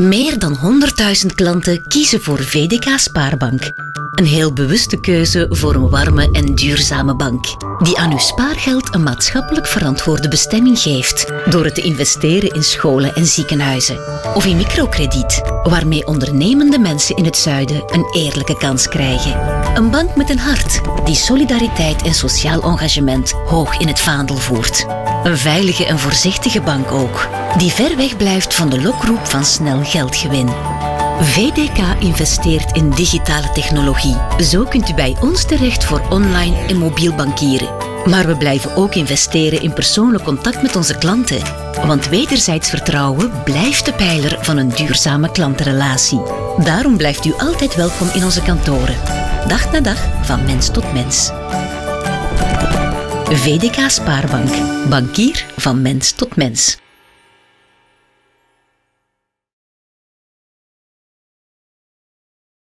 Meer dan 100.000 klanten kiezen voor VDK Spaarbank. Een heel bewuste keuze voor een warme en duurzame bank. Die aan uw spaargeld een maatschappelijk verantwoorde bestemming geeft. Door het te investeren in scholen en ziekenhuizen. Of in microkrediet, waarmee ondernemende mensen in het zuiden een eerlijke kans krijgen. Een bank met een hart die solidariteit en sociaal engagement hoog in het vaandel voert. Een veilige en voorzichtige bank ook, die ver weg blijft van de lokroep van snel geldgewin. VDK investeert in digitale technologie. Zo kunt u bij ons terecht voor online en mobiel bankieren. Maar we blijven ook investeren in persoonlijk contact met onze klanten. Want wederzijds vertrouwen blijft de pijler van een duurzame klantenrelatie. Daarom blijft u altijd welkom in onze kantoren. Dag na dag, van mens tot mens. VDK Spaarbank. Bankier van mens tot mens.